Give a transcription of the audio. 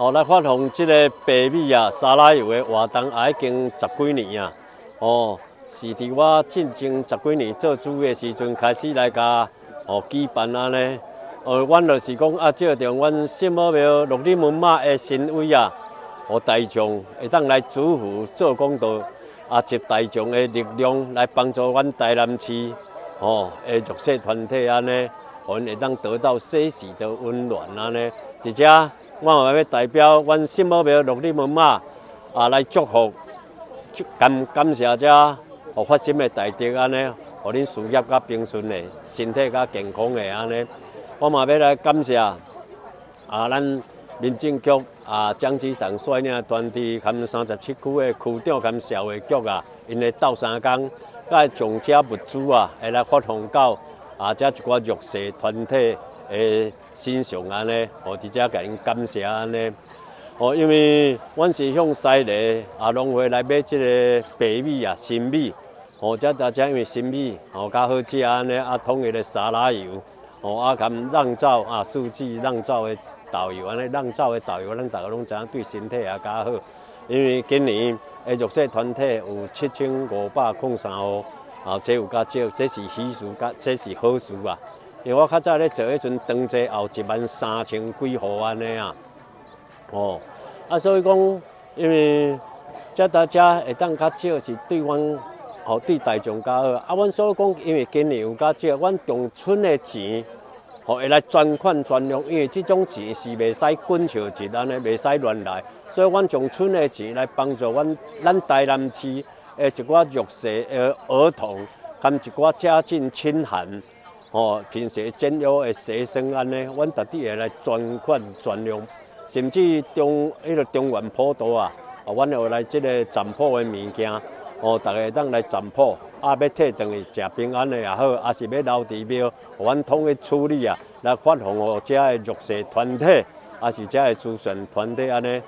哦，来发放这个白米啊、沙拉油的活动啊已经十几年啊。哦，是伫我进前十几年做主的时阵开始来甲哦举办安尼。哦，阮就是讲啊，借着阮新母庙六里门马的神威啊，和大众会当来祝福做公道，啊，集大众的力量来帮助阮台南市哦的弱势团体安尼，互因会当得到些许的温暖安尼。而且我嘛要代表阮新母庙六里门马啊来祝福，感感谢遮互发心的大德安尼，互恁事业较平顺的，身体较健康的安尼。我嘛要来感谢啊，咱民政局啊，蒋局长率领团队，含三十七区的区长含社会局啊，因的斗三工，甲将这物资啊，会来发放到啊，这一寡弱势团体诶身上安尼，我，直接甲因感谢安尼。哦，因为阮是向西里啊农会来买即个白米啊、新米，哦，这大家因为新米哦较好食安尼，啊，统一的沙拉油。哦，啊，含让造啊，数据让造的导游，安尼让造的导游，咱大家拢知影对身体也较好。因为今年的弱势团体有七千五百零三户，啊，这有较少，这是喜事，甲这是好事啊。因为我较早咧做迄阵，登记后一万三千几户安尼啊。哦，啊，所以讲，因为遮大家会当较少是对阮。哦，对大众较好。啊，阮所以讲，因为今年有较少，阮从村的钱，吼会来专款专用，因为即种钱是袂使滚笑钱，安尼袂使乱来，所以阮从村的钱来帮助阮咱台南市的一寡弱势的儿童，含一寡家境清寒，吼平时简约的学生安尼，阮特地会来专款专用，甚至中迄个中原普渡啊，啊，阮会来即个占卜的物件。哦，大家当来占卜，啊，要退回去食平安的也好，啊是要留伫庙，阮统一处理啊，来发放互遮的弱势团体，啊是遮的慈善团体安尼。